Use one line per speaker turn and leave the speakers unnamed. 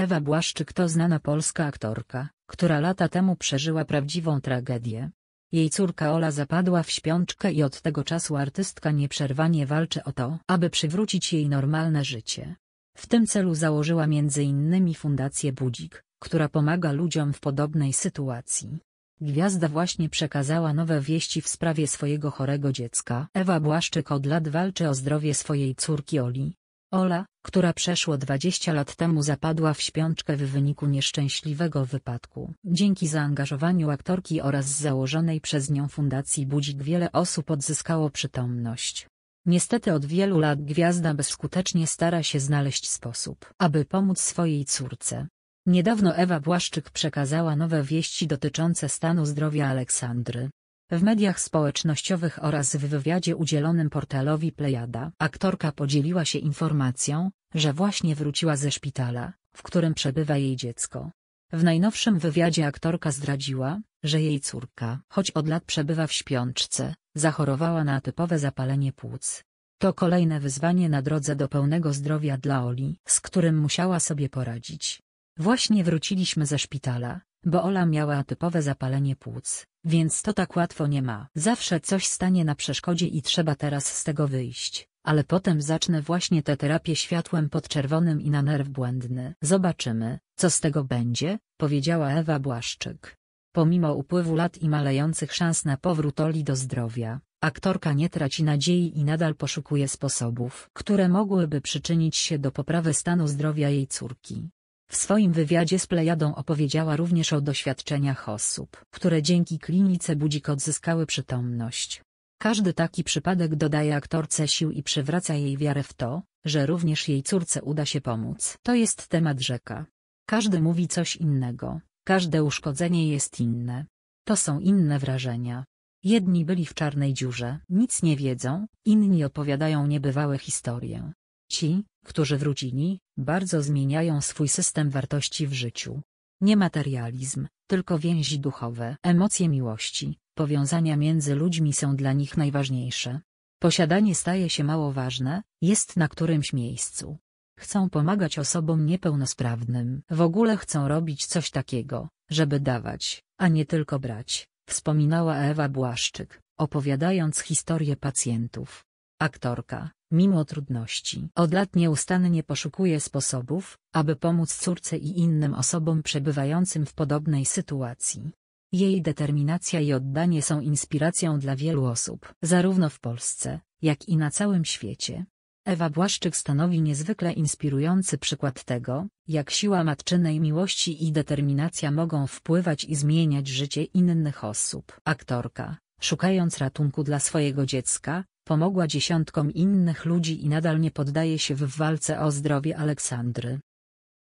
Ewa Błaszczyk to znana polska aktorka, która lata temu przeżyła prawdziwą tragedię. Jej córka Ola zapadła w śpiączkę i od tego czasu artystka nieprzerwanie walczy o to, aby przywrócić jej normalne życie. W tym celu założyła m.in. Fundację Budzik, która pomaga ludziom w podobnej sytuacji. Gwiazda właśnie przekazała nowe wieści w sprawie swojego chorego dziecka. Ewa Błaszczyk od lat walczy o zdrowie swojej córki Oli. Ola, która przeszło 20 lat temu zapadła w śpiączkę w wyniku nieszczęśliwego wypadku. Dzięki zaangażowaniu aktorki oraz założonej przez nią Fundacji Budzik wiele osób odzyskało przytomność. Niestety od wielu lat gwiazda bezskutecznie stara się znaleźć sposób, aby pomóc swojej córce. Niedawno Ewa Błaszczyk przekazała nowe wieści dotyczące stanu zdrowia Aleksandry. W mediach społecznościowych oraz w wywiadzie udzielonym portalowi Plejada aktorka podzieliła się informacją, że właśnie wróciła ze szpitala, w którym przebywa jej dziecko. W najnowszym wywiadzie aktorka zdradziła, że jej córka, choć od lat przebywa w śpiączce, zachorowała na typowe zapalenie płuc. To kolejne wyzwanie na drodze do pełnego zdrowia dla Oli, z którym musiała sobie poradzić. Właśnie wróciliśmy ze szpitala, bo Ola miała typowe zapalenie płuc, więc to tak łatwo nie ma. Zawsze coś stanie na przeszkodzie i trzeba teraz z tego wyjść, ale potem zacznę właśnie tę terapię światłem podczerwonym i na nerw błędny. Zobaczymy, co z tego będzie, powiedziała Ewa Błaszczyk. Pomimo upływu lat i malejących szans na powrót Oli do zdrowia, aktorka nie traci nadziei i nadal poszukuje sposobów, które mogłyby przyczynić się do poprawy stanu zdrowia jej córki. W swoim wywiadzie z Plejadą opowiedziała również o doświadczeniach osób, które dzięki klinice Budzik odzyskały przytomność. Każdy taki przypadek dodaje aktorce sił i przywraca jej wiarę w to, że również jej córce uda się pomóc. To jest temat rzeka. Każdy mówi coś innego, każde uszkodzenie jest inne. To są inne wrażenia. Jedni byli w czarnej dziurze, nic nie wiedzą, inni opowiadają niebywałe historie. Ci, którzy wrócili, bardzo zmieniają swój system wartości w życiu. Nie materializm, tylko więzi duchowe, emocje miłości, powiązania między ludźmi są dla nich najważniejsze. Posiadanie staje się mało ważne, jest na którymś miejscu. Chcą pomagać osobom niepełnosprawnym. W ogóle chcą robić coś takiego, żeby dawać, a nie tylko brać, wspominała Ewa Błaszczyk, opowiadając historię pacjentów. Aktorka, mimo trudności, od lat nieustannie poszukuje sposobów, aby pomóc córce i innym osobom przebywającym w podobnej sytuacji. Jej determinacja i oddanie są inspiracją dla wielu osób, zarówno w Polsce, jak i na całym świecie. Ewa Błaszczyk stanowi niezwykle inspirujący przykład tego, jak siła matczynej miłości i determinacja mogą wpływać i zmieniać życie innych osób. Aktorka, szukając ratunku dla swojego dziecka, pomogła dziesiątkom innych ludzi i nadal nie poddaje się w walce o zdrowie Aleksandry.